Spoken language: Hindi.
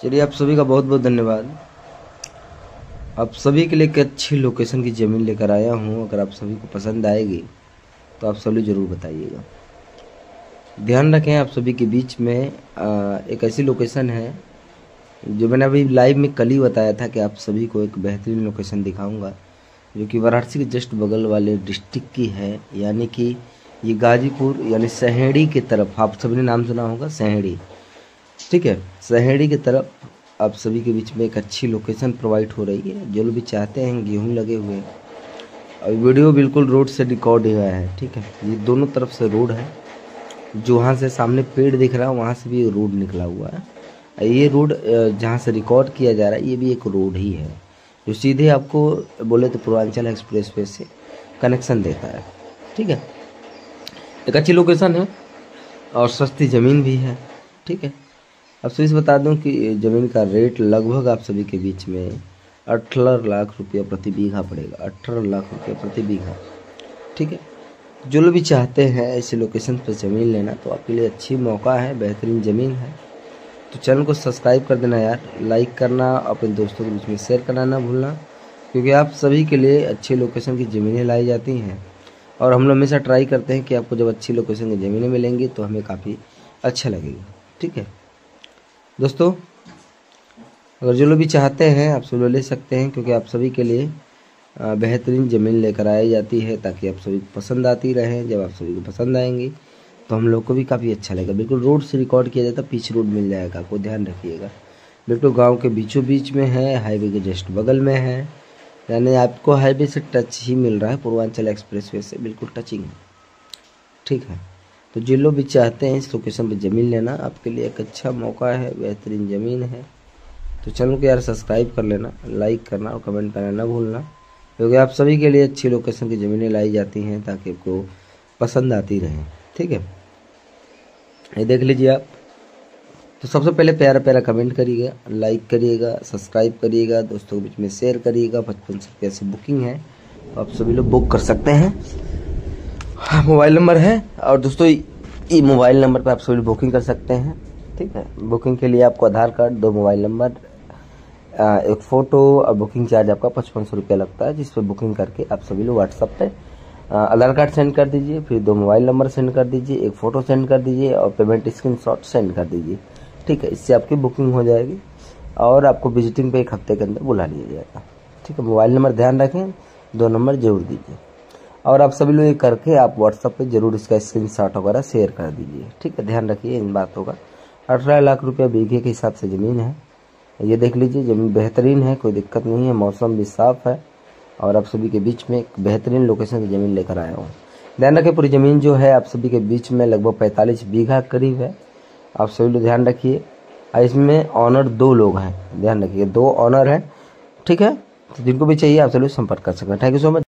चलिए आप सभी का बहुत बहुत धन्यवाद। आप सभी के लिए एक अच्छी लोकेशन की ज़मीन लेकर आया हूँ, अगर आप सभी को पसंद आएगी तो आप सभी ज़रूर बताइएगा। ध्यान रखें, आप सभी के बीच में एक ऐसी लोकेशन है, जो मैंने अभी लाइव में कल ही बताया था कि आप सभी को एक बेहतरीन लोकेशन दिखाऊँगा, जो कि वाराणसी के जस्ट बगल वाले डिस्ट्रिक्ट की है, यानी कि ये गाजीपुर, यानी सहेड़ी की तरफ़, आप सभी ने नाम सुना होगा सहेड़ी ठीक है सहेड़ी की तरफ़ आप सभी के बीच में एक अच्छी लोकेशन प्रोवाइड हो रही है। जो लोग भी चाहते हैं, गेहूँ लगे हुए और वीडियो बिल्कुल रोड से रिकॉर्ड हुआ है, ठीक है। ये दोनों तरफ़ से रोड है। जो वहाँ से सामने पेड़ दिख रहा है, वहाँ से भी रोड निकला हुआ है। ये रोड जहाँ से रिकॉर्ड किया जा रहा है, ये भी एक रोड ही है। जो सीधे आपको बोले तो पूर्वांचल एक्सप्रेस वे से कनेक्शन देता है, ठीक है। एक अच्छी लोकेशन है और सस्ती ज़मीन भी है, ठीक है। अब सभी से बता दूँ कि ज़मीन का रेट लगभग आप सभी के बीच में अठारह लाख रुपया प्रति बीघा पड़ेगा। अठारह लाख रुपया प्रति बीघा। ठीक है? जो लोग भी चाहते हैं ऐसे लोकेशन पर ज़मीन लेना तो आपके लिए अच्छी मौका है, बेहतरीन ज़मीन है। तो चैनल को सब्सक्राइब कर देना यार। लाइक करना, अपने दोस्तों के बीच में शेयर करना ना भूलना, क्योंकि आप सभी के लिए अच्छी लोकेशन की ज़मीनें लाई जाती हैं। और हम लोग हमेशा ट्राई करते हैं कि आपको जब अच्छी लोकेशन की ज़मीनें मिलेंगी तो हमें काफ़ी अच्छा लगेगा। ठीक है? दोस्तों, अगर जो लोग भी चाहते हैं, आप सब ले सकते हैं, क्योंकि आप सभी के लिए बेहतरीन ज़मीन लेकर आई जाती है, ताकि आप सभी को पसंद आती रहे। जब आप सभी को पसंद आएँगी तो हम लोग को भी काफ़ी अच्छा लगेगा। बिल्कुल, रोड से रिकॉर्ड किया जाता है पीछे रोड मिल जाएगा, आपको ध्यान रखिएगा। बिल्कुल, गाँव के बीचों बीच में है हाईवे के जस्ट बगल में है। यानी आपको हाईवे से टच ही मिल रहा है, पूर्वांचल एक्सप्रेस से, बिल्कुल टचिंग ठीक है। तो जिन लोग भी चाहते हैं इस लोकेशन पे ज़मीन लेना, आपके लिए एक अच्छा मौका है, बेहतरीन ज़मीन है तो चैनल को यार सब्सक्राइब कर लेना लाइक करना और कमेंट करना ना भूलना, क्योंकि आप सभी के लिए अच्छी लोकेशन की ज़मीनें लाई जाती हैं ताकि आपको पसंद आती रहें, ठीक है? ये देख लीजिए आप। तो सबसे पहले प्यारा प्यारा कमेंट करिएगा लाइक करिएगा सब्सक्राइब करिएगा, दोस्तों के बीच में शेयर करिएगा, पचपन सौ रुपये बुकिंग है आप सभी लोग बुक कर सकते हैं। मोबाइल नंबर है और दोस्तों, ये मोबाइल नंबर पर आप सभी बुकिंग कर सकते हैं, ठीक है? बुकिंग के लिए आपको आधार कार्ड, दो मोबाइल नंबर एक फ़ोटो और बुकिंग चार्ज आपका पचपन सौ रुपया लगता है, जिस पर बुकिंग करके आप सभी लोग व्हाट्सअप पे आधार कार्ड सेंड कर दीजिए, फिर दो मोबाइल नंबर सेंड कर दीजिए, एक फ़ोटो सेंड कर दीजिए और पेमेंट स्क्रीन सेंड कर दीजिए, ठीक है? इससे आपकी बुकिंग हो जाएगी और आपको विजिटिंग पे एक हफ़्ते के अंदर बुला लिया जाएगा, ठीक है? मोबाइल नंबर ध्यान रखें, दो नंबर ज़रूर दीजिए। और आप सभी लोग ये करके आप व्हाट्सअप पे ज़रूर इसका स्क्रीन शॉट वगैरह शेयर कर दीजिए। ठीक है? ध्यान रखिए इन बातों का। अठारह लाख रुपया बीघे के हिसाब से ज़मीन है। ये देख लीजिए, ज़मीन बेहतरीन है, कोई दिक्कत नहीं है, मौसम भी साफ़ है। और आप सभी के बीच में एक बेहतरीन लोकेशन की ज़मीन लेकर आया हूँ। ध्यान रखें पूरी ज़मीन जो है आप सभी के बीच में लगभग पैंतालीस बीघा करीब है। आप सभी लोग ध्यान रखिए इसमें ऑनर दो लोग हैं। ध्यान रखिए, दो ऑनर हैं। ठीक है? तो जिनको भी चाहिए आप सभी संपर्क कर सकते हैं। Thank you so much